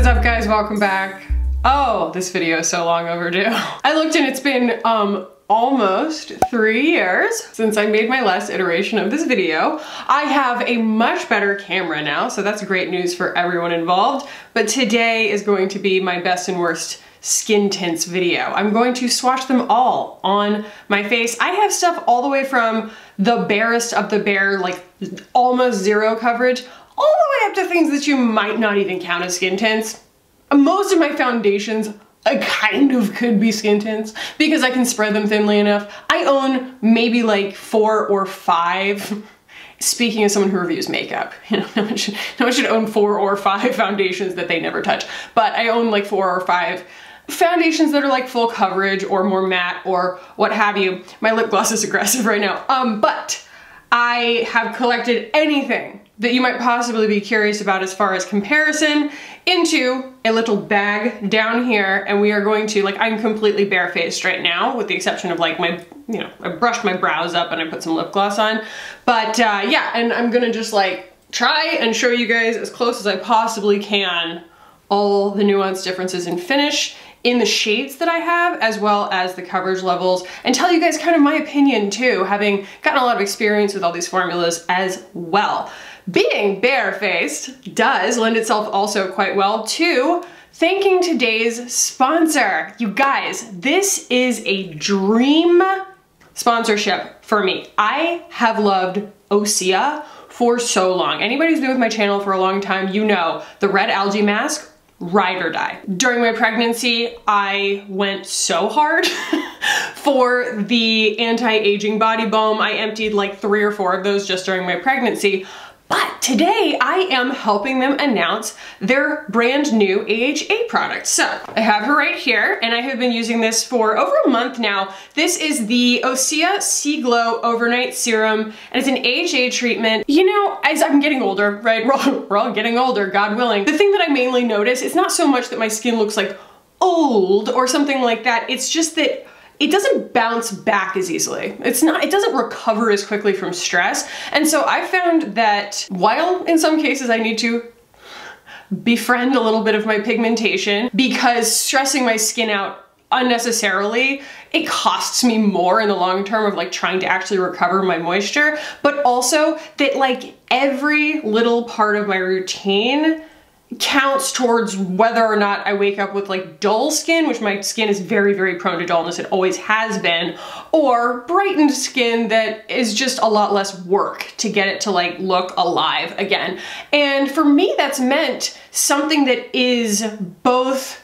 is up guys, welcome back. Oh, this video is so long overdue. I looked and it's been um almost three years since I made my last iteration of this video. I have a much better camera now, so that's great news for everyone involved. But today is going to be my best and worst skin tints video. I'm going to swatch them all on my face. I have stuff all the way from the barest of the bare, like almost zero coverage, all the way up to things that you might not even count as skin tints. Most of my foundations I kind of could be skin tints because I can spread them thinly enough. I own maybe like four or five. Speaking as someone who reviews makeup, you know, no one, should, no one should own four or five foundations that they never touch. But I own like four or five foundations that are like full coverage or more matte or what have you. My lip gloss is aggressive right now. Um, but I have collected anything that you might possibly be curious about as far as comparison into a little bag down here and we are going to, like I'm completely barefaced right now with the exception of like my, you know, I brushed my brows up and I put some lip gloss on. But uh, yeah, and I'm gonna just like try and show you guys as close as I possibly can all the nuanced differences in finish in the shades that I have as well as the coverage levels and tell you guys kind of my opinion too, having gotten a lot of experience with all these formulas as well. Being barefaced does lend itself also quite well to thanking today's sponsor. You guys, this is a dream sponsorship for me. I have loved Osea for so long. Anybody who's been with my channel for a long time, you know the red algae mask ride or die. During my pregnancy, I went so hard for the anti-aging body balm. I emptied like three or four of those just during my pregnancy. But today I am helping them announce their brand new AHA product. So I have her right here and I have been using this for over a month now. This is the Osea Sea Glow Overnight Serum and it's an AHA treatment. You know, as I'm getting older, right? We're all, we're all getting older, God willing. The thing that I mainly notice, it's not so much that my skin looks like old or something like that. It's just that it doesn't bounce back as easily. It's not, it doesn't recover as quickly from stress. And so I found that while in some cases I need to befriend a little bit of my pigmentation because stressing my skin out unnecessarily, it costs me more in the long term of like trying to actually recover my moisture, but also that like every little part of my routine counts towards whether or not I wake up with like dull skin, which my skin is very, very prone to dullness, it always has been, or brightened skin that is just a lot less work to get it to like look alive again. And for me, that's meant something that is both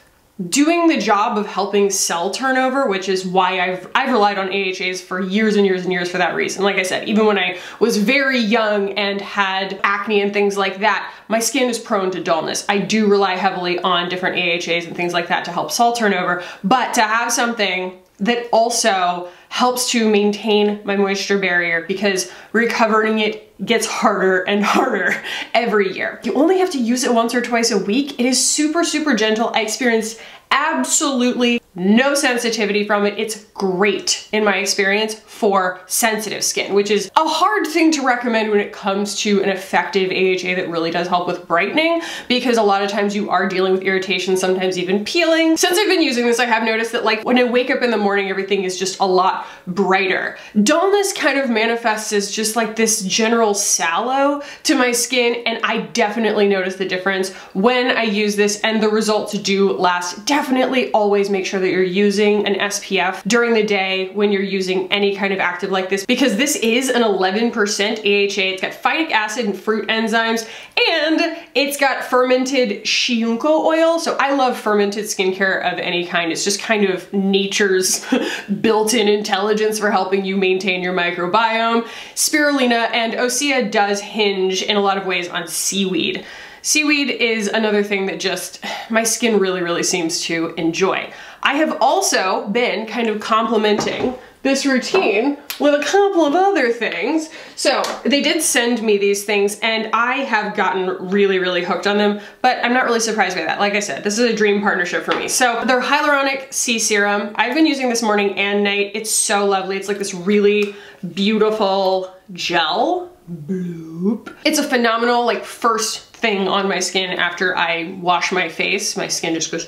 doing the job of helping cell turnover, which is why I've, I've relied on AHAs for years and years and years for that reason. Like I said, even when I was very young and had acne and things like that, my skin is prone to dullness. I do rely heavily on different AHAs and things like that to help cell turnover, but to have something that also helps to maintain my moisture barrier because recovering it gets harder and harder every year. You only have to use it once or twice a week. It is super, super gentle. I experienced absolutely no sensitivity from it. It's great in my experience for sensitive skin, which is a hard thing to recommend when it comes to an effective AHA that really does help with brightening because a lot of times you are dealing with irritation, sometimes even peeling. Since I've been using this, I have noticed that like when I wake up in the morning, everything is just a lot brighter. Dullness kind of manifests as just like this general sallow to my skin and I definitely notice the difference when I use this and the results do last. Definitely always make sure that you're using an SPF during the day when you're using any kind of active like this because this is an 11% AHA. It's got phytic acid and fruit enzymes and it's got fermented shiyunko oil. So I love fermented skincare of any kind. It's just kind of nature's built-in intelligence for helping you maintain your microbiome. Spirulina and Osea does hinge in a lot of ways on seaweed. Seaweed is another thing that just my skin really, really seems to enjoy. I have also been kind of complementing this routine with a couple of other things. So they did send me these things and I have gotten really, really hooked on them, but I'm not really surprised by that. Like I said, this is a dream partnership for me. So their hyaluronic sea serum, I've been using this morning and night. It's so lovely. It's like this really beautiful gel. Bloop. It's a phenomenal like first thing on my skin after I wash my face. My skin just goes,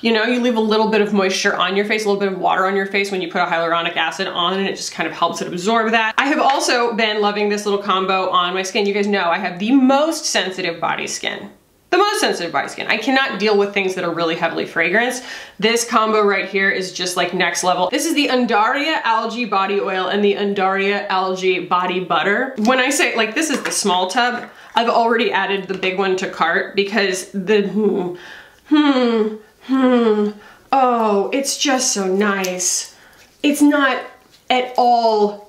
you know, you leave a little bit of moisture on your face, a little bit of water on your face when you put a hyaluronic acid on and it just kind of helps it absorb that. I have also been loving this little combo on my skin. You guys know I have the most sensitive body skin the most sensitive body skin. I cannot deal with things that are really heavily fragranced. This combo right here is just like next level. This is the Undaria Algae Body Oil and the Undaria Algae Body Butter. When I say, like this is the small tub, I've already added the big one to cart because the, hmm, hmm, hmm, oh, it's just so nice. It's not at all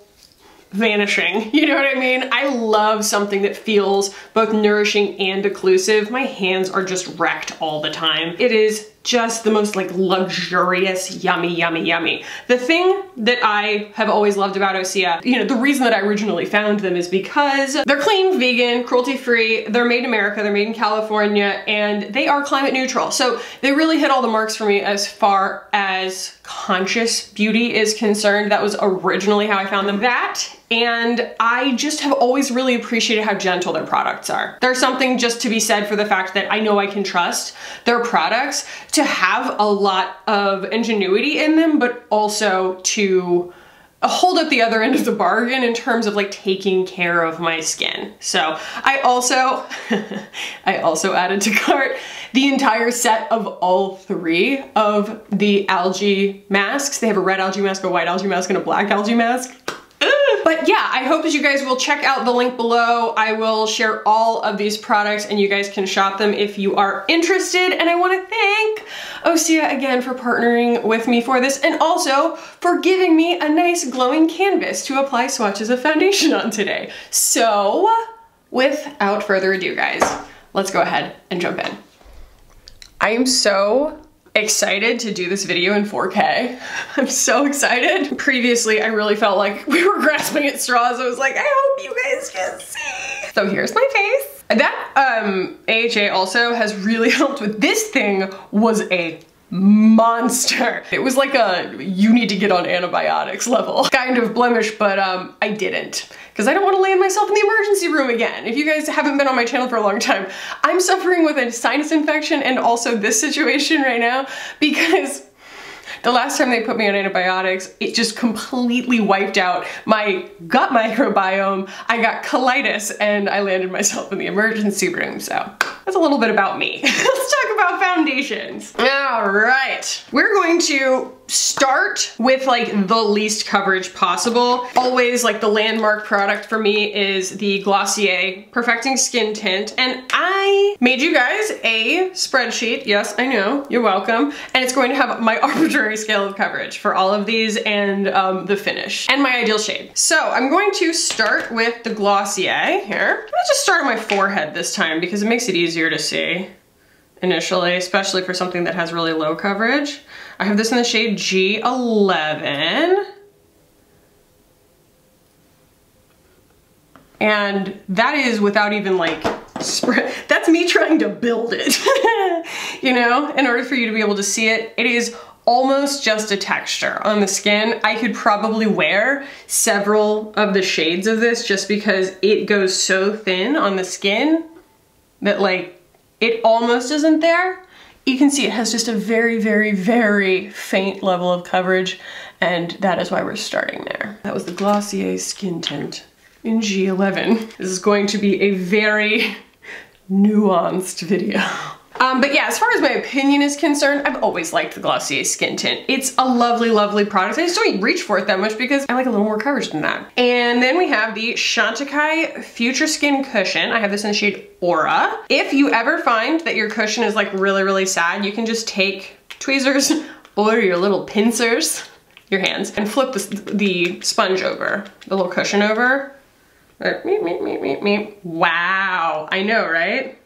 vanishing. You know what I mean? I love something that feels both nourishing and occlusive. My hands are just wrecked all the time. It is just the most like luxurious, yummy, yummy, yummy. The thing that I have always loved about Osea, you know, the reason that I originally found them is because they're clean, vegan, cruelty-free, they're made in America, they're made in California, and they are climate neutral. So they really hit all the marks for me as far as conscious beauty is concerned. That was originally how I found them. That and I just have always really appreciated how gentle their products are. There's something just to be said for the fact that I know I can trust their products to have a lot of ingenuity in them, but also to hold up the other end of the bargain in terms of like taking care of my skin. So I also, I also added to cart the entire set of all three of the algae masks. They have a red algae mask, a white algae mask, and a black algae mask. But yeah, I hope that you guys will check out the link below. I will share all of these products and you guys can shop them if you are interested. And I wanna thank Osea again for partnering with me for this and also for giving me a nice glowing canvas to apply swatches of foundation on today. So without further ado guys, let's go ahead and jump in. I am so excited to do this video in 4K. I'm so excited. Previously, I really felt like we were grasping at straws. I was like, I hope you guys can see. So here's my face. That um, AHA also has really helped with this thing was a monster. It was like a you need to get on antibiotics level kind of blemish, but um, I didn't because I don't want to land myself in the emergency room again. If you guys haven't been on my channel for a long time, I'm suffering with a sinus infection and also this situation right now because the last time they put me on antibiotics, it just completely wiped out my gut microbiome. I got colitis and I landed myself in the emergency room. So that's a little bit about me. Let's talk about foundations. All right, we're going to start with like the least coverage possible. Always like the landmark product for me is the Glossier Perfecting Skin Tint. And I made you guys a spreadsheet. Yes, I know, you're welcome. And it's going to have my arbitrary scale of coverage for all of these and um, the finish and my ideal shade. So I'm going to start with the Glossier here. I'm gonna just start on my forehead this time because it makes it easier to see initially, especially for something that has really low coverage. I have this in the shade G11. And that is without even like spread, that's me trying to build it, you know, in order for you to be able to see it. It is almost just a texture on the skin. I could probably wear several of the shades of this just because it goes so thin on the skin that like it almost isn't there you can see it has just a very, very, very faint level of coverage and that is why we're starting there. That was the Glossier Skin Tint in G11. This is going to be a very nuanced video. Um, but yeah, as far as my opinion is concerned, I've always liked the Glossier Skin Tint. It's a lovely, lovely product. I just don't reach for it that much because I like a little more coverage than that. And then we have the Chantecaille Future Skin Cushion. I have this in the shade Aura. If you ever find that your cushion is like really, really sad, you can just take tweezers or your little pincers, your hands, and flip the, the sponge over, the little cushion over. Like, meep, meep, meep, meep, meep. Wow, I know, right?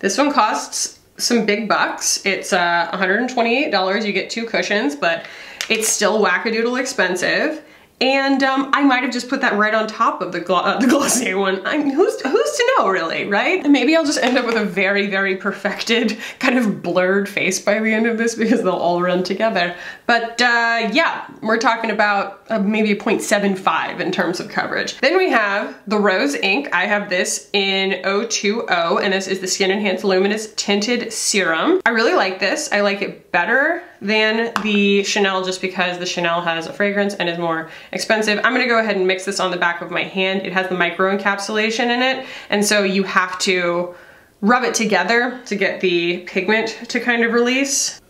This one costs some big bucks. It's uh, $128. You get two cushions, but it's still wackadoodle expensive. And um, I might have just put that right on top of the, glo uh, the Glossier one. I'm, who's, who's to know, really, right? And maybe I'll just end up with a very, very perfected, kind of blurred face by the end of this because they'll all run together. But uh, yeah, we're talking about uh, maybe a 0.75 in terms of coverage. Then we have the Rose Inc. I have this in 020 and this is the Skin Enhanced Luminous Tinted Serum. I really like this. I like it better than the Chanel just because the Chanel has a fragrance and is more expensive. I'm gonna go ahead and mix this on the back of my hand. It has the micro encapsulation in it and so you have to rub it together to get the pigment to kind of release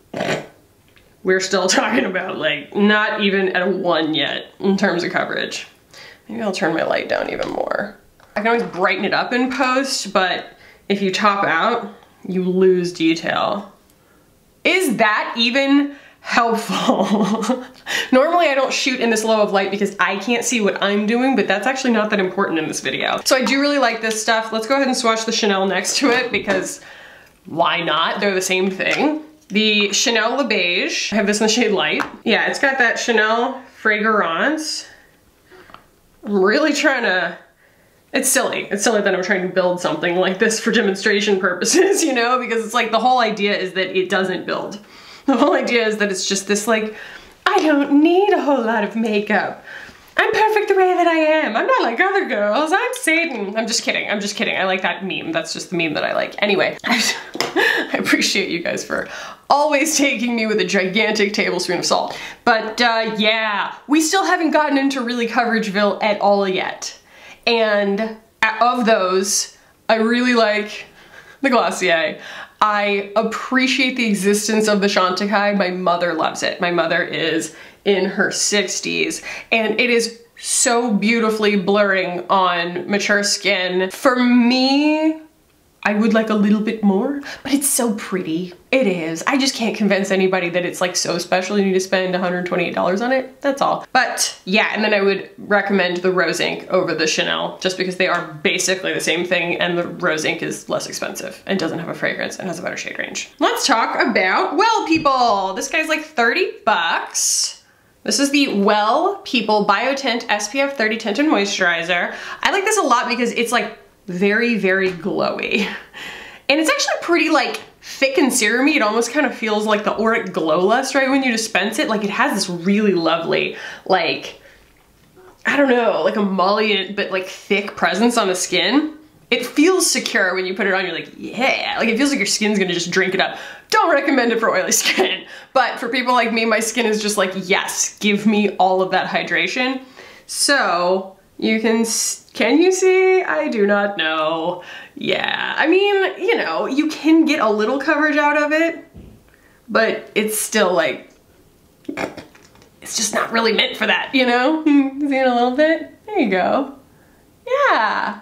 we're still talking about like not even at a one yet in terms of coverage. Maybe I'll turn my light down even more. I can always brighten it up in post, but if you top out, you lose detail. Is that even helpful? Normally I don't shoot in this low of light because I can't see what I'm doing, but that's actually not that important in this video. So I do really like this stuff. Let's go ahead and swatch the Chanel next to it because why not? They're the same thing. The Chanel Les Beiges, I have this in the shade Light. Yeah, it's got that Chanel fragrance. I'm really trying to, it's silly. It's silly that I'm trying to build something like this for demonstration purposes, you know, because it's like the whole idea is that it doesn't build. The whole idea is that it's just this like, I don't need a whole lot of makeup. I'm perfect the way that I am. I'm not like other girls. I'm Satan. I'm just kidding. I'm just kidding. I like that meme. That's just the meme that I like. Anyway, I appreciate you guys for always taking me with a gigantic tablespoon of salt. But uh, yeah, we still haven't gotten into really Coverageville at all yet. And of those, I really like the Glossier. I appreciate the existence of the Chantecaille. My mother loves it. My mother is in her 60s and it is so beautifully blurring on mature skin. For me, I would like a little bit more, but it's so pretty. It is. I just can't convince anybody that it's like so special you need to spend $128 on it. That's all. But yeah, and then I would recommend the Rose Inc over the Chanel just because they are basically the same thing and the Rose Inc is less expensive and doesn't have a fragrance and has a better shade range. Let's talk about Well People. This guy's like 30 bucks. This is the Well People Biotint SPF 30 Tinted Moisturizer. I like this a lot because it's like very, very glowy. And it's actually pretty like thick and serumy. It almost kind of feels like the Auric Glow Lust right when you dispense it. Like it has this really lovely, like, I don't know, like emollient but like thick presence on the skin. It feels secure when you put it on, you're like, yeah. Like it feels like your skin's gonna just drink it up. Don't recommend it for oily skin. But for people like me, my skin is just like, yes, give me all of that hydration. So you can, can you see? I do not know. Yeah, I mean, you know, you can get a little coverage out of it, but it's still like, it's just not really meant for that, you know? See it a little bit? There you go. Yeah.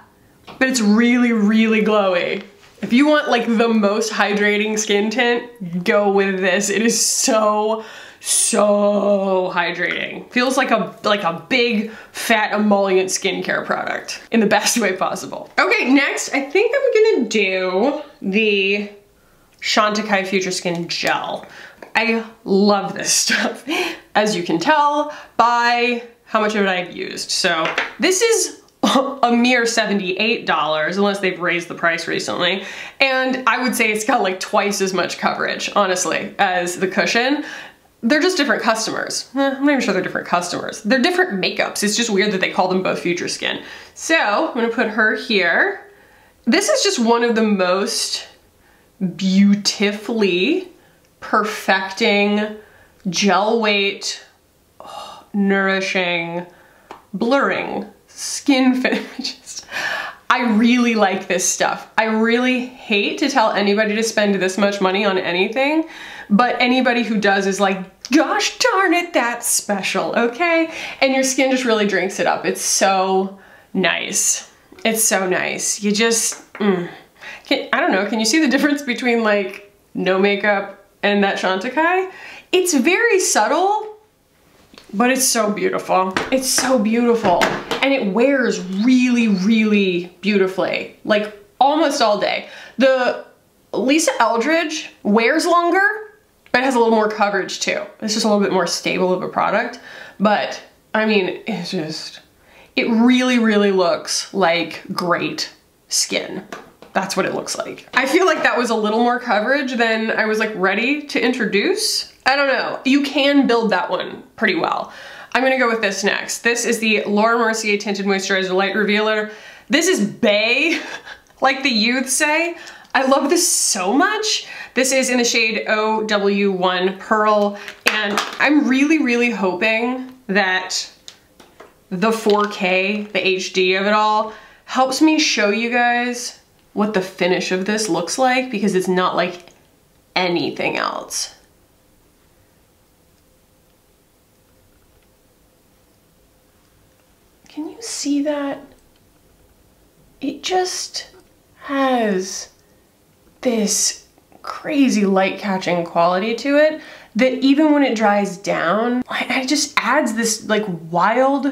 But it's really, really glowy. If you want like the most hydrating skin tint, go with this. It is so, so hydrating. Feels like a like a big fat emollient skincare product in the best way possible. Okay, next I think I'm gonna do the Chantecaille Future Skin Gel. I love this stuff, as you can tell by how much of it I've used. So this is a mere $78 unless they've raised the price recently. And I would say it's got like twice as much coverage, honestly, as the cushion. They're just different customers. Eh, I'm not even sure they're different customers. They're different makeups. It's just weird that they call them both Future Skin. So I'm gonna put her here. This is just one of the most beautifully perfecting gel weight, oh, nourishing, blurring skin finishes. I really like this stuff. I really hate to tell anybody to spend this much money on anything, but anybody who does is like, gosh darn it, that's special, okay? And your skin just really drinks it up. It's so nice. It's so nice. You just, mm. can, I don't know, can you see the difference between like no makeup and that Chantecaille? It's very subtle, but it's so beautiful. It's so beautiful. And it wears really, really beautifully. Like almost all day. The Lisa Eldridge wears longer, but it has a little more coverage too. It's just a little bit more stable of a product. But I mean, it's just, it really, really looks like great skin. That's what it looks like. I feel like that was a little more coverage than I was like ready to introduce I don't know. You can build that one pretty well. I'm gonna go with this next. This is the Laura Mercier Tinted Moisturizer Light Revealer. This is Bay, like the youth say. I love this so much. This is in the shade OW1 Pearl, and I'm really, really hoping that the 4K, the HD of it all, helps me show you guys what the finish of this looks like because it's not like anything else. Can you see that? It just has this crazy light catching quality to it that even when it dries down, it just adds this like wild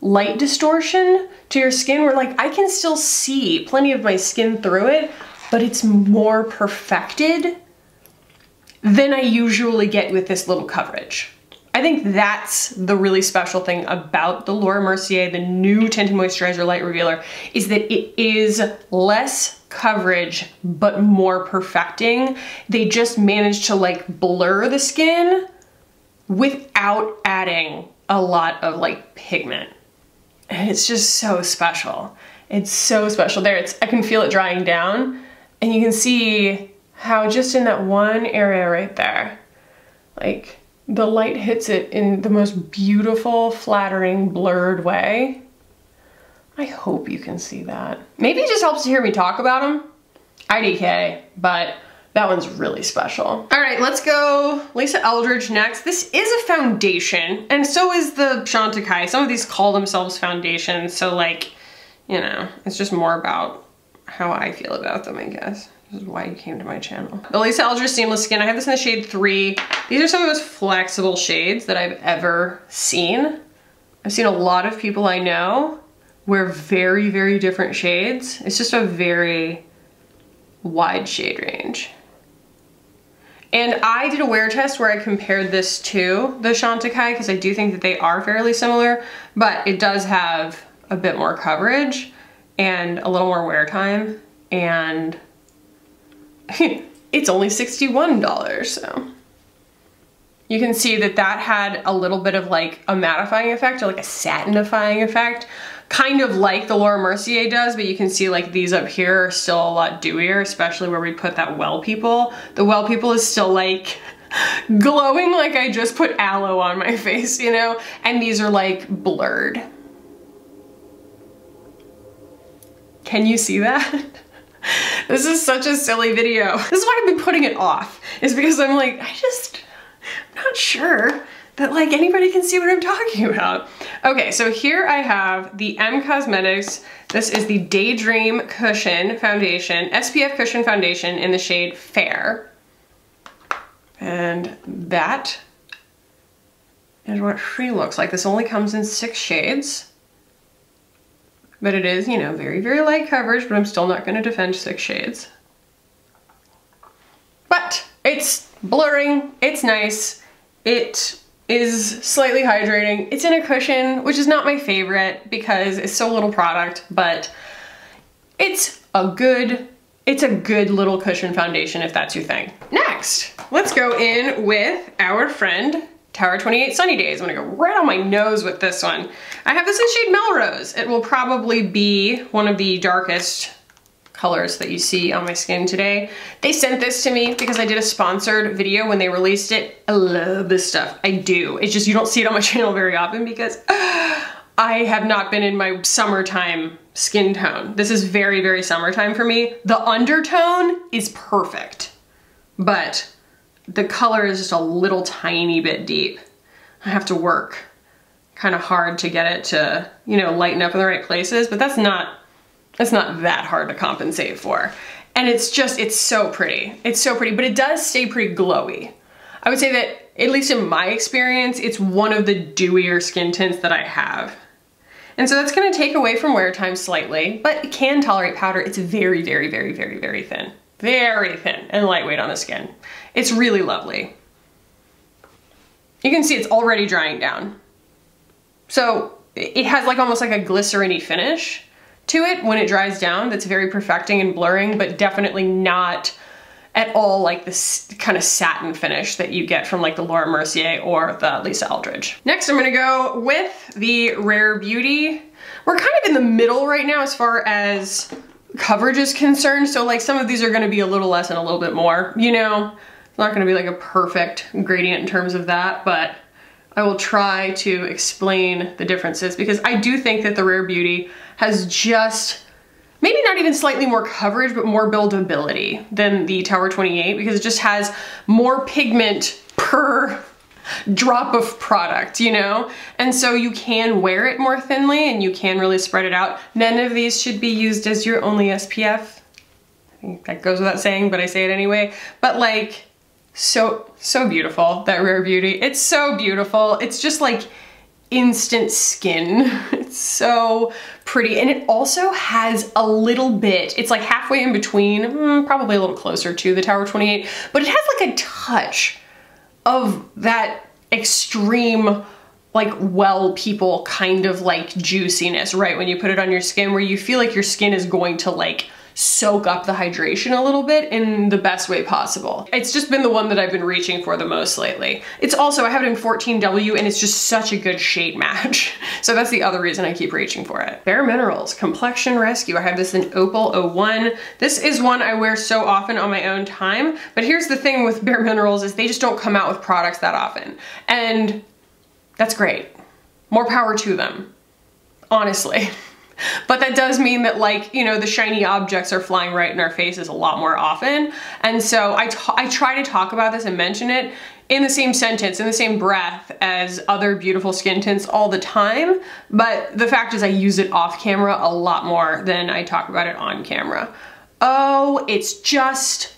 light distortion to your skin where like I can still see plenty of my skin through it, but it's more perfected than I usually get with this little coverage. I think that's the really special thing about the Laura Mercier, the new Tinted Moisturizer Light Revealer, is that it is less coverage, but more perfecting. They just managed to like blur the skin without adding a lot of like pigment. And it's just so special. It's so special. There, it's I can feel it drying down and you can see how just in that one area right there, like the light hits it in the most beautiful, flattering, blurred way. I hope you can see that. Maybe it just helps to hear me talk about them. IDK, but that one's really special. All right, let's go Lisa Eldridge next. This is a foundation, and so is the Chantecaille. Some of these call themselves foundations, so like, you know, it's just more about how I feel about them, I guess. This is why you came to my channel. The Lisa Eldridge Seamless Skin, I have this in the shade three. These are some of the most flexible shades that I've ever seen. I've seen a lot of people I know wear very, very different shades. It's just a very wide shade range. And I did a wear test where I compared this to the Chantecaille because I do think that they are fairly similar, but it does have a bit more coverage and a little more wear time and it's only $61, so. You can see that that had a little bit of like a mattifying effect or like a satinifying effect, kind of like the Laura Mercier does, but you can see like these up here are still a lot dewier, especially where we put that Well People. The Well People is still like glowing like I just put aloe on my face, you know? And these are like blurred. Can you see that? this is such a silly video. This is why I've been putting it off, is because I'm like, I just, I'm not sure that like anybody can see what I'm talking about. Okay, so here I have the EM Cosmetics. This is the Daydream Cushion Foundation, SPF Cushion Foundation in the shade Fair. And that is what she looks like. This only comes in six shades. But it is, you know, very, very light coverage, but I'm still not gonna defend six shades. But it's blurring, it's nice, it is slightly hydrating. It's in a cushion, which is not my favorite because it's so little product, but it's a good, it's a good little cushion foundation if that's your thing. Next, let's go in with our friend Tower 28 Sunny Days. I'm gonna go right on my nose with this one. I have this in shade Melrose. It will probably be one of the darkest colors that you see on my skin today. They sent this to me because I did a sponsored video when they released it. I love this stuff, I do. It's just you don't see it on my channel very often because I have not been in my summertime skin tone. This is very, very summertime for me. The undertone is perfect, but the color is just a little tiny bit deep. I have to work kind of hard to get it to, you know, lighten up in the right places, but that's not, that's not that hard to compensate for. And it's just, it's so pretty. It's so pretty, but it does stay pretty glowy. I would say that, at least in my experience, it's one of the dewier skin tints that I have. And so that's gonna take away from wear time slightly, but it can tolerate powder. It's very, very, very, very, very thin. Very thin and lightweight on the skin. It's really lovely. You can see it's already drying down. So it has like almost like a glycerin finish to it when it dries down that's very perfecting and blurring, but definitely not at all like this kind of satin finish that you get from like the Laura Mercier or the Lisa Eldridge. Next, I'm gonna go with the Rare Beauty. We're kind of in the middle right now as far as coverage is concerned. So like some of these are gonna be a little less and a little bit more, you know? It's not gonna be like a perfect gradient in terms of that, but I will try to explain the differences because I do think that the Rare Beauty has just maybe not even slightly more coverage, but more buildability than the Tower 28 because it just has more pigment per drop of product, you know? And so you can wear it more thinly and you can really spread it out. None of these should be used as your only SPF. I think that goes without saying, but I say it anyway. But like, so, so beautiful, that Rare Beauty. It's so beautiful. It's just like instant skin. It's so pretty. And it also has a little bit, it's like halfway in between, mm, probably a little closer to the Tower 28, but it has like a touch of that extreme like well people kind of like juiciness, right? When you put it on your skin where you feel like your skin is going to like soak up the hydration a little bit in the best way possible. It's just been the one that I've been reaching for the most lately. It's also, I have it in 14W and it's just such a good shade match. So that's the other reason I keep reaching for it. Bare Minerals Complexion Rescue. I have this in Opal 01. This is one I wear so often on my own time, but here's the thing with Bare Minerals is they just don't come out with products that often. And that's great. More power to them, honestly. But that does mean that like, you know, the shiny objects are flying right in our faces a lot more often. And so I, I try to talk about this and mention it in the same sentence, in the same breath as other beautiful skin tints all the time. But the fact is I use it off camera a lot more than I talk about it on camera. Oh, it's just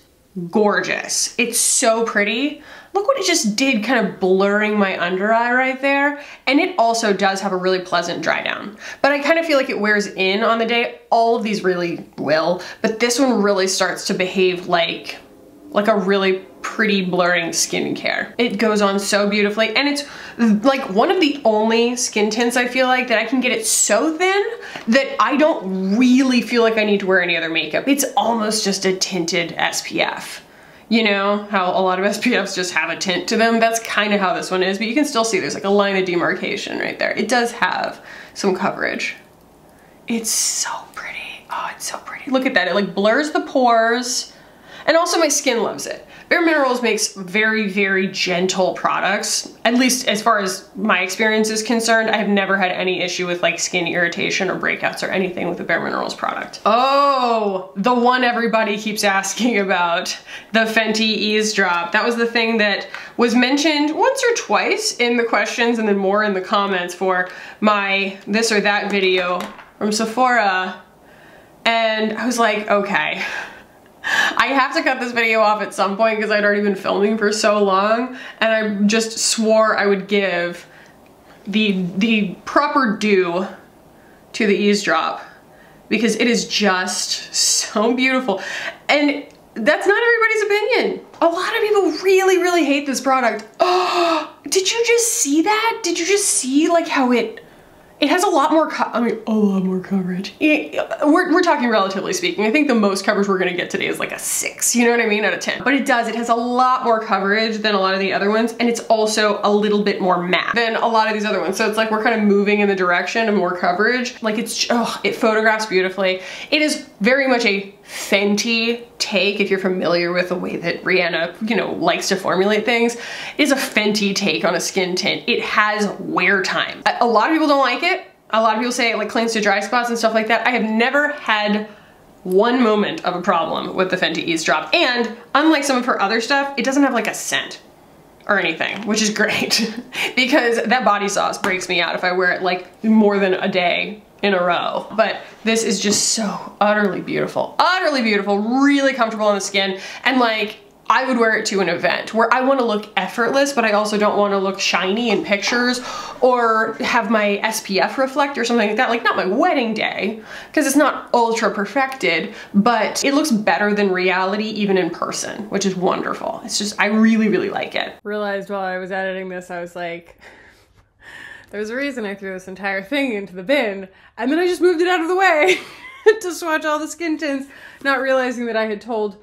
gorgeous. It's so pretty. Look what it just did kind of blurring my under eye right there. And it also does have a really pleasant dry down. But I kind of feel like it wears in on the day. All of these really will, but this one really starts to behave like, like a really pretty blurring skincare. It goes on so beautifully and it's like one of the only skin tints I feel like that I can get it so thin that I don't really feel like I need to wear any other makeup. It's almost just a tinted SPF you know, how a lot of SPFs just have a tint to them. That's kind of how this one is, but you can still see there's like a line of demarcation right there. It does have some coverage. It's so pretty. Oh, it's so pretty. Look at that. It like blurs the pores. And also my skin loves it. Bare Minerals makes very, very gentle products. At least as far as my experience is concerned, I have never had any issue with like skin irritation or breakouts or anything with a Bare Minerals product. Oh, the one everybody keeps asking about, the Fenty Eaze Drop. That was the thing that was mentioned once or twice in the questions and then more in the comments for my this or that video from Sephora. And I was like, okay. I have to cut this video off at some point because I'd already been filming for so long and I just swore I would give the, the proper due to the Eaze Drop because it is just so beautiful. And that's not everybody's opinion. A lot of people really, really hate this product. Oh, did you just see that? Did you just see like how it it has a lot more, I mean, a lot more coverage. we're, we're talking relatively speaking. I think the most coverage we're gonna get today is like a six, you know what I mean, out of 10. But it does, it has a lot more coverage than a lot of the other ones, and it's also a little bit more matte than a lot of these other ones. So it's like we're kind of moving in the direction of more coverage. Like it's, oh, it photographs beautifully. It is very much a Fenty take, if you're familiar with the way that Rihanna, you know, likes to formulate things, is a Fenty take on a skin tint. It has wear time. A lot of people don't like it. A lot of people say it like clings to dry spots and stuff like that. I have never had one moment of a problem with the Fenty Eaze Drop. And unlike some of her other stuff, it doesn't have like a scent or anything, which is great because that body sauce breaks me out if I wear it like more than a day in a row. But this is just so utterly beautiful. Utterly beautiful, really comfortable on the skin. And like, I would wear it to an event where I want to look effortless, but I also don't want to look shiny in pictures or have my SPF reflect or something like that. Like not my wedding day, because it's not ultra perfected, but it looks better than reality even in person, which is wonderful. It's just, I really, really like it. Realized while I was editing this, I was like, there's a reason I threw this entire thing into the bin, and then I just moved it out of the way to swatch all the skin tints, not realizing that I had told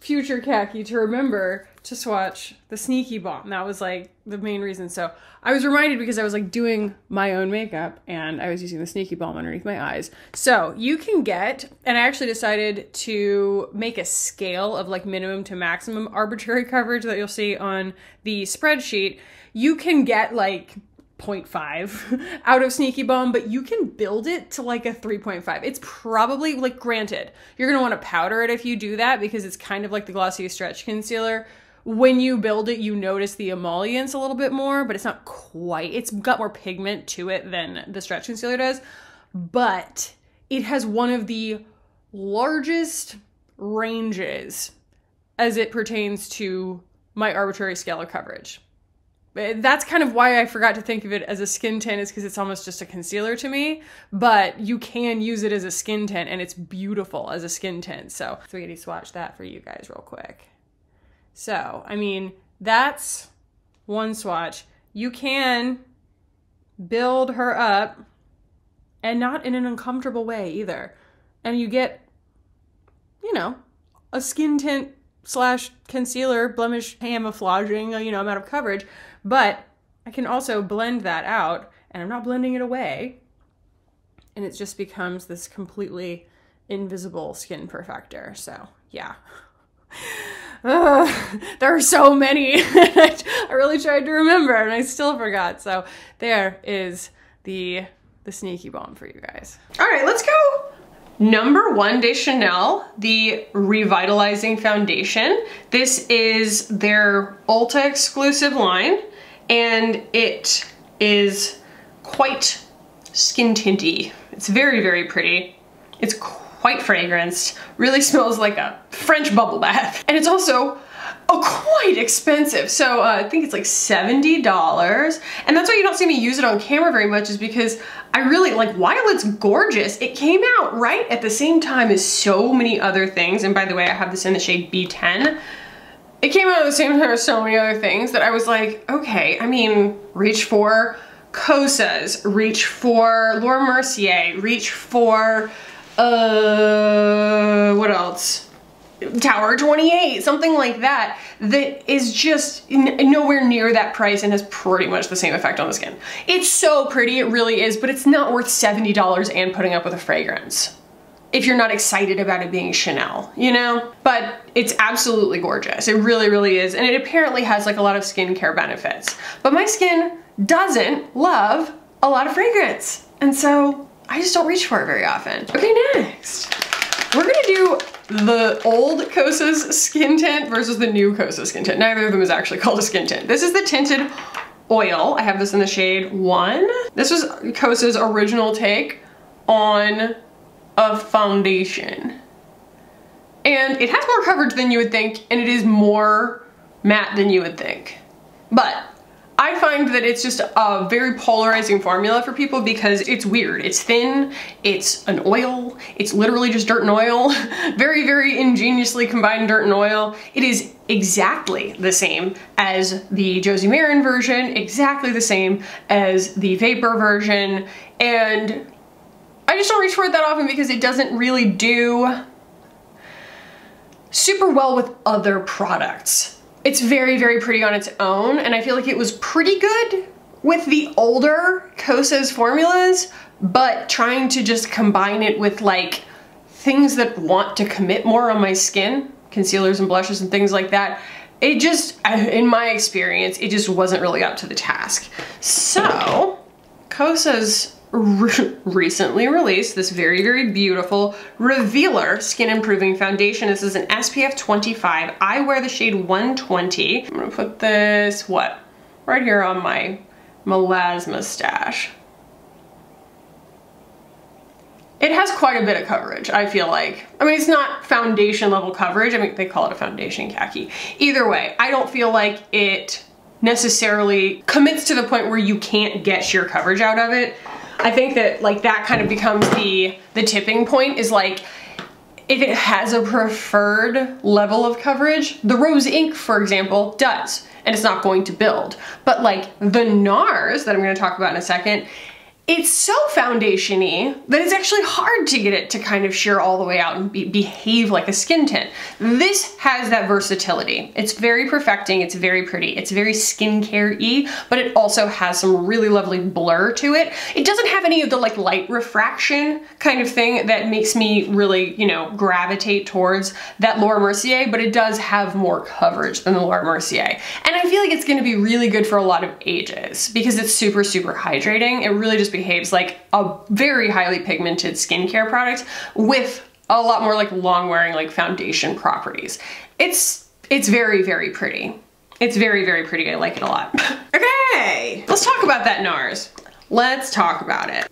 future Kackie to remember to swatch the sneaky bomb. That was like the main reason. So I was reminded because I was like doing my own makeup and I was using the sneaky bomb underneath my eyes. So you can get, and I actually decided to make a scale of like minimum to maximum arbitrary coverage that you'll see on the spreadsheet. You can get like 0.5 out of Sneaky Bomb, but you can build it to like a 3.5. It's probably like granted, you're gonna want to powder it if you do that because it's kind of like the Glossier Stretch Concealer. When you build it, you notice the emollients a little bit more, but it's not quite, it's got more pigment to it than the Stretch Concealer does. But it has one of the largest ranges as it pertains to my arbitrary scale of coverage that's kind of why I forgot to think of it as a skin tint is because it's almost just a concealer to me, but you can use it as a skin tint and it's beautiful as a skin tint. So, to swatch that for you guys real quick. So, I mean, that's one swatch. You can build her up and not in an uncomfortable way either. And you get, you know, a skin tint slash concealer blemish camouflaging, you know, amount of coverage but I can also blend that out and I'm not blending it away. And it just becomes this completely invisible skin perfector. So yeah. Uh, there are so many. I really tried to remember and I still forgot. So there is the the sneaky bomb for you guys. All right, let's go. Number one de Chanel, the Revitalizing Foundation. This is their Ulta exclusive line and it is quite skin tinty. It's very, very pretty. It's quite fragranced, really smells like a French bubble bath. And it's also oh, quite expensive. So uh, I think it's like $70. And that's why you don't see me use it on camera very much is because I really, like while it's gorgeous, it came out right at the same time as so many other things. And by the way, I have this in the shade B10 it came out at the same time as so many other things that I was like, okay, I mean, reach for Kosas, reach for Laura Mercier, reach for, uh, what else? Tower 28, something like that, that is just nowhere near that price and has pretty much the same effect on the skin. It's so pretty, it really is, but it's not worth $70 and putting up with a fragrance if you're not excited about it being Chanel, you know? But it's absolutely gorgeous. It really, really is. And it apparently has like a lot of skincare benefits. But my skin doesn't love a lot of fragrance. And so I just don't reach for it very often. Okay, next. We're gonna do the old Kosas skin tint versus the new Kosas skin tint. Neither of them is actually called a skin tint. This is the tinted oil. I have this in the shade one. This was Kosas original take on of foundation. And it has more coverage than you would think, and it is more matte than you would think. But I find that it's just a very polarizing formula for people because it's weird. It's thin, it's an oil, it's literally just dirt and oil. very, very ingeniously combined dirt and oil. It is exactly the same as the Josie Maran version, exactly the same as the Vapor version, and I just don't reach for it that often because it doesn't really do super well with other products. It's very, very pretty on its own, and I feel like it was pretty good with the older Kosas formulas, but trying to just combine it with like things that want to commit more on my skin, concealers and blushes and things like that, it just, uh, in my experience, it just wasn't really up to the task. So, Kosas re recently released this very, very beautiful Revealer Skin Improving Foundation. This is an SPF 25. I wear the shade 120. I'm gonna put this, what? Right here on my melasma stash. It has quite a bit of coverage, I feel like. I mean, it's not foundation level coverage. I mean, they call it a foundation Kackie. Either way, I don't feel like it necessarily commits to the point where you can't get sheer coverage out of it. I think that like that kind of becomes the, the tipping point is like, if it has a preferred level of coverage, the Rose Inc, for example, does, and it's not going to build. But like the NARS that I'm gonna talk about in a second, it's so foundation-y that it's actually hard to get it to kind of sheer all the way out and be behave like a skin tint. This has that versatility. It's very perfecting, it's very pretty, it's very skincare-y, but it also has some really lovely blur to it. It doesn't have any of the like light refraction kind of thing that makes me really, you know, gravitate towards that Laura Mercier, but it does have more coverage than the Laura Mercier. And I feel like it's gonna be really good for a lot of ages because it's super, super hydrating. It really just behaves like a very highly pigmented skincare product with a lot more like long wearing like foundation properties. It's, it's very, very pretty. It's very, very pretty. I like it a lot. okay, let's talk about that NARS. Let's talk about it.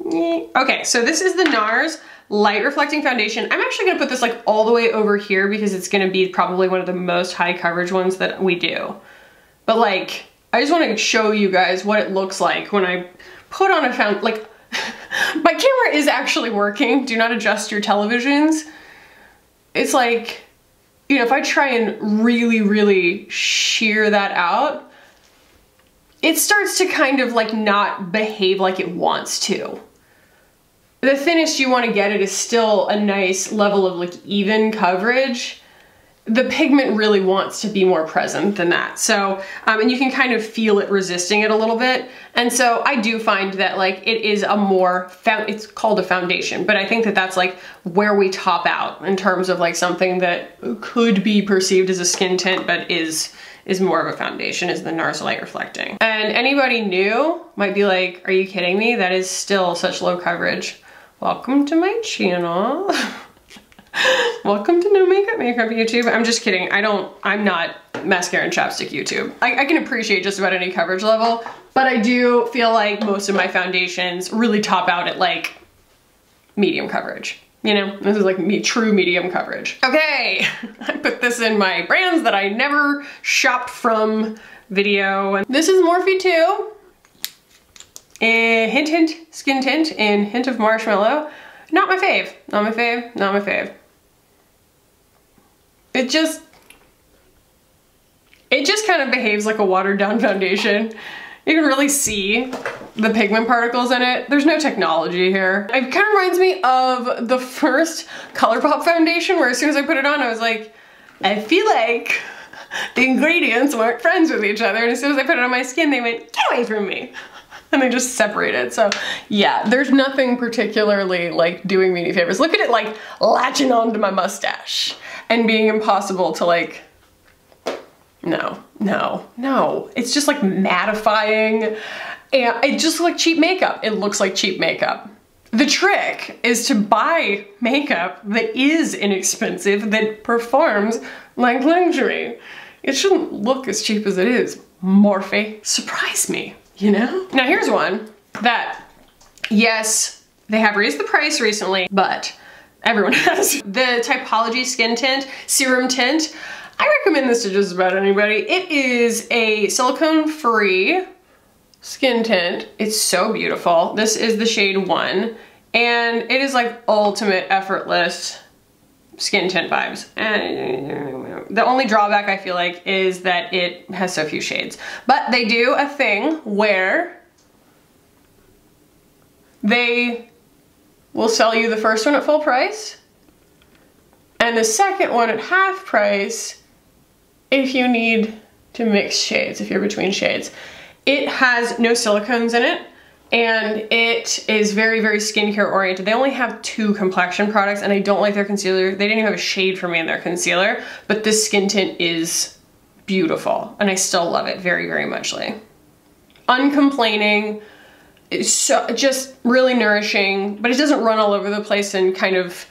Okay, so this is the NARS light reflecting foundation. I'm actually gonna put this like all the way over here because it's gonna be probably one of the most high coverage ones that we do. But like, I just wanna show you guys what it looks like when I put on a found, like, my camera is actually working. Do not adjust your televisions. It's like, you know, if I try and really, really shear that out, it starts to kind of like not behave like it wants to. The thinnest you want to get it is still a nice level of like even coverage, the pigment really wants to be more present than that. So, um, and you can kind of feel it resisting it a little bit. And so I do find that like it is a more, it's called a foundation, but I think that that's like where we top out in terms of like something that could be perceived as a skin tint, but is is more of a foundation is the NARS Light Reflecting. And anybody new might be like, are you kidding me? That is still such low coverage. Welcome to my channel. Welcome to No Makeup Makeup YouTube. I'm just kidding. I don't, I'm not mascara and chapstick YouTube. I, I, can appreciate just about any coverage level, but I do feel like most of my foundations really top out at like medium coverage. You know, this is like me true medium coverage. Okay, I put this in my brands that I never shopped from video. And this is Morphe 2. A hint hint skin tint and hint of marshmallow. Not my fave, not my fave, not my fave. It just, it just kind of behaves like a watered down foundation. You can really see the pigment particles in it. There's no technology here. It kind of reminds me of the first ColourPop foundation where as soon as I put it on, I was like, I feel like the ingredients weren't friends with each other. And as soon as I put it on my skin, they went, get away from me. And they just separated. So yeah, there's nothing particularly like doing me any favors. Look at it like latching onto my mustache and being impossible to like, no, no, no. It's just like mattifying and it just looks like cheap makeup. It looks like cheap makeup. The trick is to buy makeup that is inexpensive, that performs like luxury. It shouldn't look as cheap as it is. Morphe, surprise me, you know? Now here's one that, yes, they have raised the price recently, but everyone has. The Typology Skin Tint, Serum Tint. I recommend this to just about anybody. It is a silicone-free skin tint. It's so beautiful. This is the shade one, and it is like ultimate effortless skin tint vibes. And the only drawback I feel like is that it has so few shades. But they do a thing where they will sell you the first one at full price and the second one at half price if you need to mix shades, if you're between shades. It has no silicones in it and it is very, very skincare oriented. They only have two complexion products and I don't like their concealer. They didn't even have a shade for me in their concealer, but this skin tint is beautiful and I still love it very, very muchly. Uncomplaining, it's so, just really nourishing, but it doesn't run all over the place and kind of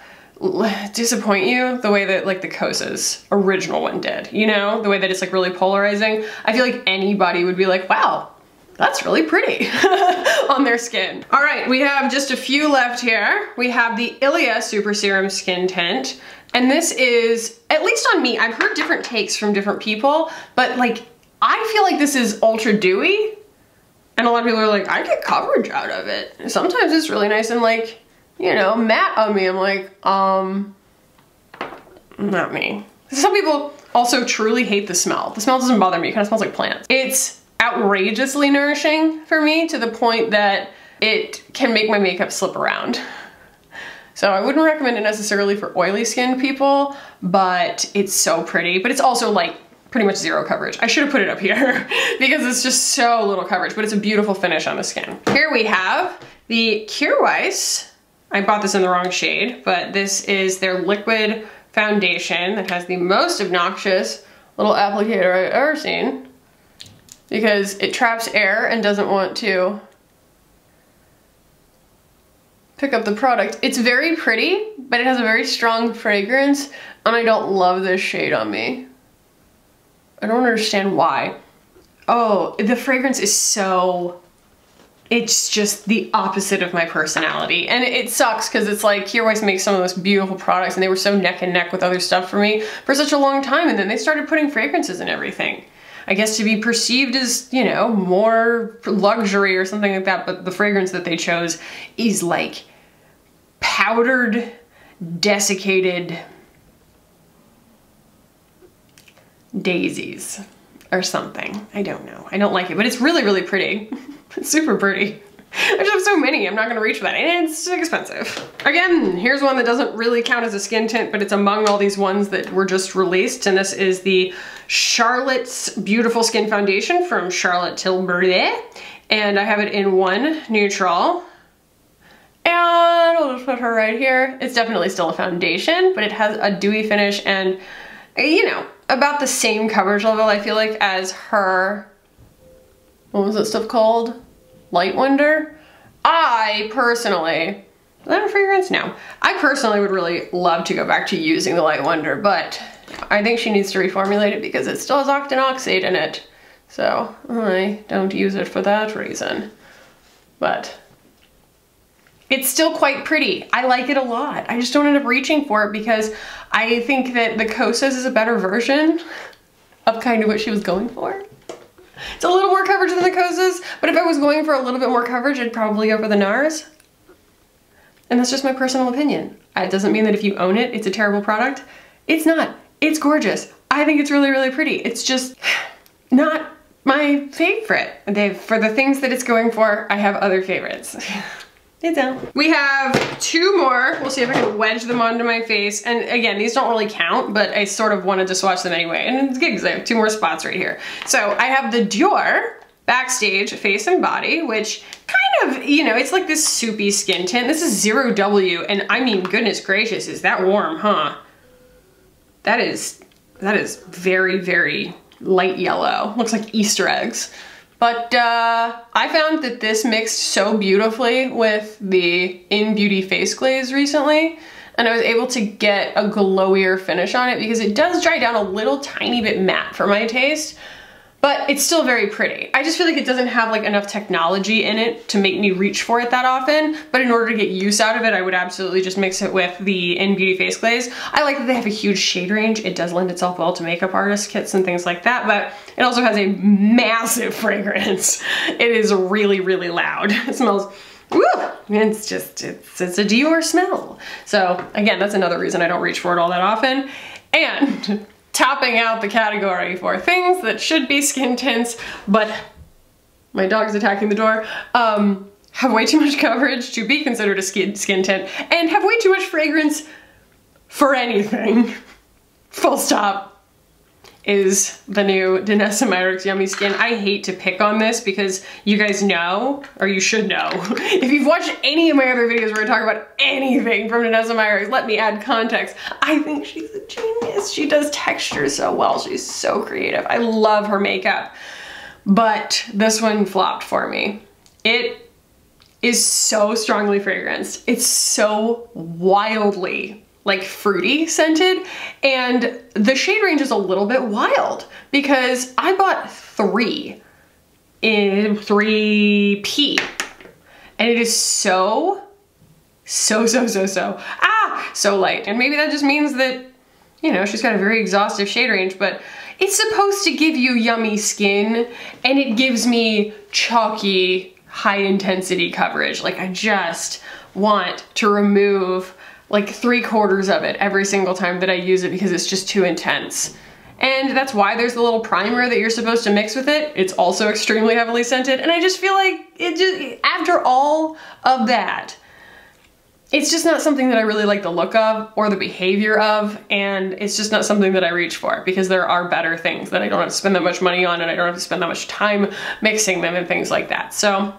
disappoint you the way that like the Kosas original one did, you know? The way that it's like really polarizing. I feel like anybody would be like, wow, that's really pretty on their skin. All right, we have just a few left here. We have the Ilia Super Serum Skin Tint. And this is, at least on me, I've heard different takes from different people, but like, I feel like this is ultra dewy and a lot of people are like, I get coverage out of it. Sometimes it's really nice and like, you know, matte on me. I'm like, um, not me. Some people also truly hate the smell. The smell doesn't bother me. It kind of smells like plants. It's outrageously nourishing for me to the point that it can make my makeup slip around. So I wouldn't recommend it necessarily for oily skin people, but it's so pretty. But it's also like pretty much zero coverage. I should have put it up here because it's just so little coverage, but it's a beautiful finish on the skin. Here we have the Kjaer Weis. I bought this in the wrong shade, but this is their liquid foundation that has the most obnoxious little applicator I've ever seen because it traps air and doesn't want to pick up the product. It's very pretty, but it has a very strong fragrance and I don't love this shade on me. I don't understand why. Oh, the fragrance is so it's just the opposite of my personality. And it sucks because it's like Weis makes some of those beautiful products and they were so neck and neck with other stuff for me for such a long time and then they started putting fragrances in everything. I guess to be perceived as, you know, more luxury or something like that, but the fragrance that they chose is like powdered, desiccated daisies or something. I don't know. I don't like it, but it's really, really pretty. it's super pretty. I just have so many, I'm not gonna reach for that, and it's expensive. Again, here's one that doesn't really count as a skin tint, but it's among all these ones that were just released, and this is the Charlotte's Beautiful Skin Foundation from Charlotte Tilbury, and I have it in one neutral, and I'll just put her right here. It's definitely still a foundation, but it has a dewy finish, and you know, about the same coverage level, I feel like, as her, what was that stuff called? Light Wonder? I personally, is that a fragrance? No. I personally would really love to go back to using the Light Wonder, but I think she needs to reformulate it because it still has octinoxate in it. So I don't use it for that reason. But it's still quite pretty. I like it a lot. I just don't end up reaching for it because I think that the Kosas is a better version of kind of what she was going for. It's a little more coverage than the Kosas, but if I was going for a little bit more coverage, I'd probably go for the NARS. And that's just my personal opinion. Uh, it doesn't mean that if you own it, it's a terrible product. It's not. It's gorgeous. I think it's really, really pretty. It's just not my favorite. They, for the things that it's going for, I have other favorites. It's out. We have two more. We'll see if I can wedge them onto my face. And again, these don't really count, but I sort of wanted to swatch them anyway. And it's good because I have two more spots right here. So I have the Dior Backstage Face and Body, which kind of, you know, it's like this soupy skin tint. This is Zero W, and I mean, goodness gracious, is that warm, huh? That is, that is very, very light yellow. Looks like Easter eggs. But uh, I found that this mixed so beautifully with the In Beauty face glaze recently and I was able to get a glowier finish on it because it does dry down a little tiny bit matte for my taste, but it's still very pretty. I just feel like it doesn't have like enough technology in it to make me reach for it that often, but in order to get use out of it, I would absolutely just mix it with the In Beauty Face Glaze. I like that they have a huge shade range. It does lend itself well to makeup artist kits and things like that, but it also has a massive fragrance. It is really, really loud. It smells Woo! It's just, it's, it's a Dior smell. So again, that's another reason I don't reach for it all that often. And topping out the category for things that should be skin tints, but my dog's attacking the door, um, have way too much coverage to be considered a skin, skin tint, and have way too much fragrance for anything. Full stop is the new Danessa Myricks Yummy Skin. I hate to pick on this because you guys know, or you should know, if you've watched any of my other videos where I talk about anything from Danessa Myricks, let me add context. I think she's a genius. She does texture so well. She's so creative. I love her makeup. But this one flopped for me. It is so strongly fragranced. It's so wildly like fruity scented and the shade range is a little bit wild because I bought three in 3P and it is so, so, so, so, so, ah, so light. And maybe that just means that, you know, she's got a very exhaustive shade range, but it's supposed to give you yummy skin and it gives me chalky, high intensity coverage. Like I just want to remove like three quarters of it every single time that I use it because it's just too intense. And that's why there's the little primer that you're supposed to mix with it. It's also extremely heavily scented. And I just feel like it just, after all of that, it's just not something that I really like the look of or the behavior of, and it's just not something that I reach for because there are better things that I don't have to spend that much money on and I don't have to spend that much time mixing them and things like that. So,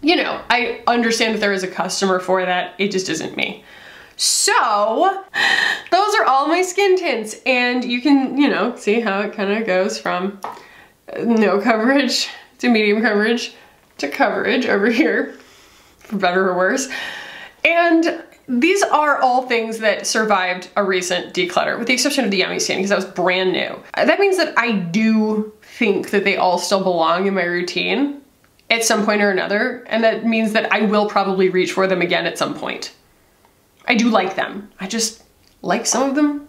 you know, I understand that there is a customer for that, it just isn't me. So, those are all my skin tints, and you can, you know, see how it kind of goes from uh, no coverage to medium coverage to coverage over here, for better or worse. And these are all things that survived a recent declutter, with the exception of the Yummy Skin, because that was brand new. Uh, that means that I do think that they all still belong in my routine at some point or another, and that means that I will probably reach for them again at some point. I do like them. I just like some of them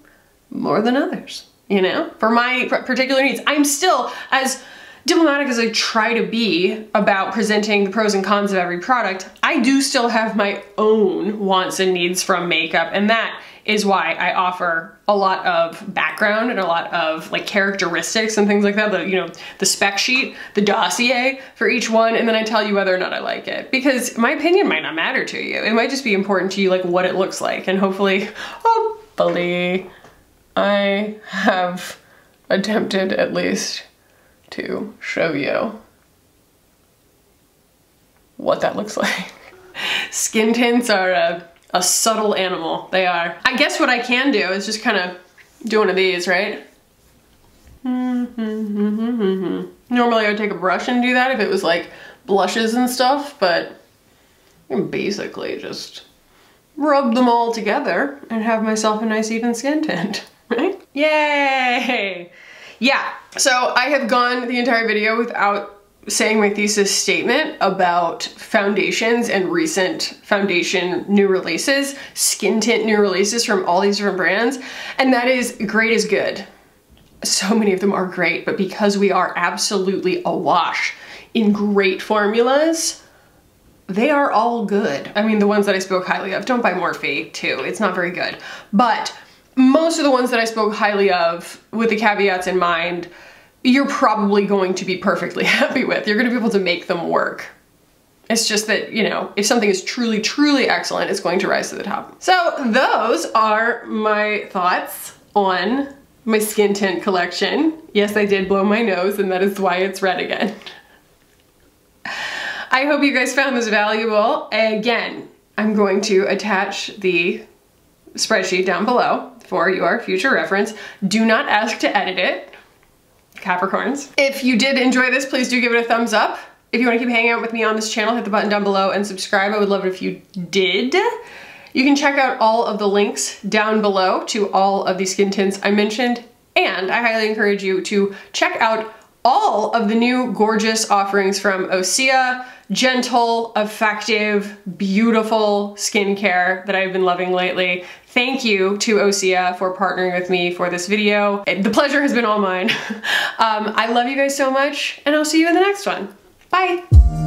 more than others, you know? For my particular needs. I'm still, as diplomatic as I try to be about presenting the pros and cons of every product, I do still have my own wants and needs from makeup and that is why I offer a lot of background and a lot of like characteristics and things like that, the, you know, the spec sheet, the dossier for each one, and then I tell you whether or not I like it. Because my opinion might not matter to you. It might just be important to you like what it looks like and hopefully, hopefully, I have attempted at least to show you what that looks like. Skin tints are a, a subtle animal. They are. I guess what I can do is just kind of do one of these, right? Normally I would take a brush and do that if it was like blushes and stuff, but basically just rub them all together and have myself a nice even skin tint, right? Yay! Yeah, so I have gone the entire video without saying my thesis statement about foundations and recent foundation new releases, skin tint new releases from all these different brands, and that is great is good. So many of them are great, but because we are absolutely awash in great formulas, they are all good. I mean, the ones that I spoke highly of, don't buy Morphe 2, it's not very good. But most of the ones that I spoke highly of, with the caveats in mind, you're probably going to be perfectly happy with. You're gonna be able to make them work. It's just that, you know, if something is truly, truly excellent, it's going to rise to the top. So those are my thoughts on my skin tint collection. Yes, I did blow my nose and that is why it's red again. I hope you guys found this valuable. Again, I'm going to attach the spreadsheet down below for your future reference. Do not ask to edit it, Capricorns. If you did enjoy this, please do give it a thumbs up. If you wanna keep hanging out with me on this channel, hit the button down below and subscribe. I would love it if you did. You can check out all of the links down below to all of the skin tints I mentioned, and I highly encourage you to check out all of the new gorgeous offerings from Osea, gentle, effective, beautiful skincare that I've been loving lately. Thank you to Osea for partnering with me for this video. The pleasure has been all mine. um, I love you guys so much and I'll see you in the next one. Bye.